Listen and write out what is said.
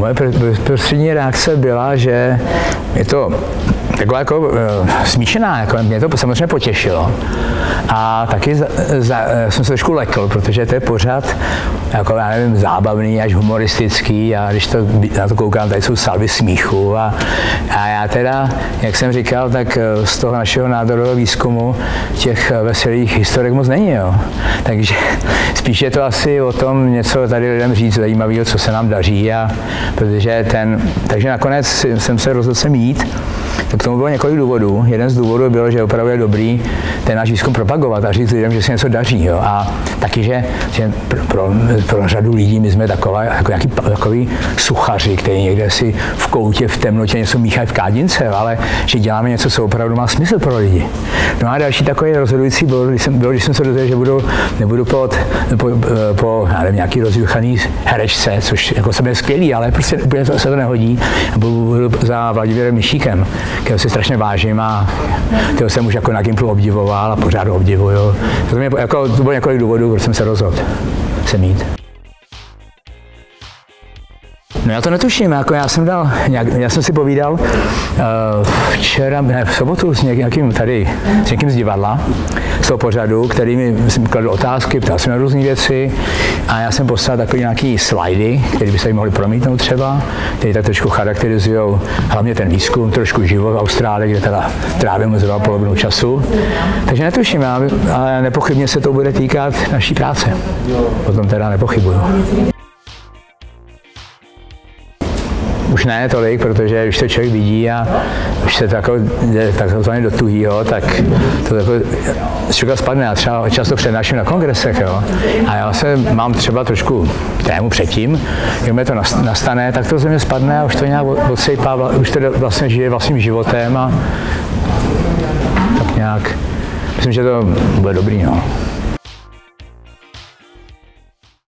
Moje prostřední reakce byla, že je to taková jako uh, smíšená, jako mě to samozřejmě potěšilo. A taky za, za, jsem se trošku lekl, protože to je pořád jako, já nevím, zábavný až humoristický a když to, na to koukám, tady jsou salvy smíchu a, a já teda, jak jsem říkal, tak eh, z toho našeho nádorového výzkumu těch eh, veselých historek moc není, jo. Takže spíš je to asi o tom něco tady lidem říct zajímavého, co se nám daří a protože ten, takže nakonec jsem se rozhodl sem jít tak tomu bylo několik důvodů. Jeden z důvodů bylo, že opravdu je dobrý ten náš výzkum propagovat a říct lidem, že se něco daří. Jo. A taky, že, že pro, pro, řadu lidí my jsme taková, jako nějaký, takový suchaři, který někde si v koutě v temnotě něco míchají v kádince, ale že děláme něco, co opravdu má smysl pro lidi. No a další takový rozhodující byl, když jsem, byl, když jsem se dozvěděl, že budu, nebudu pod, po, po nevím, nějaký rozjuchaný herečce, což jako jsem je skvělý, ale prostě úplně se to nehodí. Budu, budu za Vladimírem Myšíkem, kterého si strašně vážím a kterého jsem už jako na Gimplu obdivoval a pořád ho obdivuju. To, mě, jako, to bylo několik důvodů, proč jsem se rozhodl se mít. No já to netuším, jako já jsem dal, nějak, já jsem si povídal uh, včera, ne, v sobotu s někým tady, s někým z divadla, z toho pořadu, který mi jsem kladl otázky, ptal jsem na různé věci a já jsem poslal takový nějaký slajdy, které by se mohly promítnout třeba, které tak trošku charakterizují hlavně ten výzkum, trošku život v Austrálii, kde teda trávím zhruba polovinu času. Takže netuším, ale nepochybně se to bude týkat naší práce. O tom teda nepochybuju. Už ne tolik, protože už to člověk vidí a už se to jako jde takzvaně do tuhýho, tak to jako člověk spadne. Já třeba často přednáším na kongresech, jo. A já se mám třeba trošku tému předtím, mi to nastane, tak to ze mě spadne a už to nějak odsejpá, už to vlastně žije vlastním životem a tak nějak, myslím, že to bude dobrý, no.